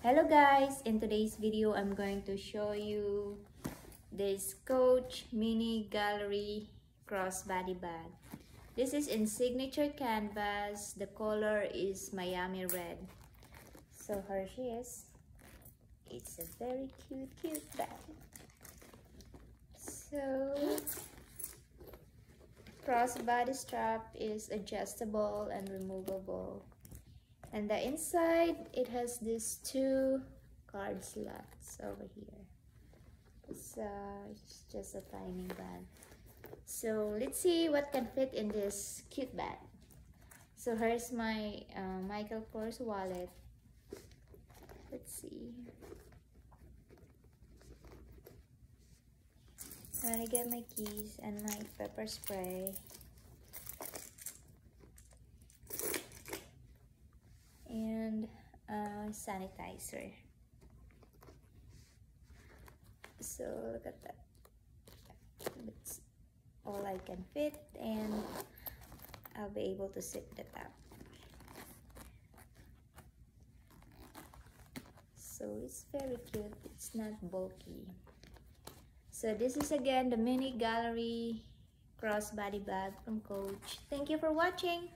Hello guys! In today's video, I'm going to show you this Coach Mini Gallery Crossbody Bag. This is in signature canvas. The color is Miami Red. So here she is. It's a very cute, cute bag. So, crossbody strap is adjustable and removable and the inside it has these two card slots over here. So it's just a tiny bag. So let's see what can fit in this cute bag. So here's my uh, Michael Kors wallet. Let's see. I'm gonna get my keys and my pepper spray sanitizer. So look at that. That's all I can fit and I'll be able to zip the top so it's very cute. It's not bulky. So this is again the mini gallery crossbody bag from coach. Thank you for watching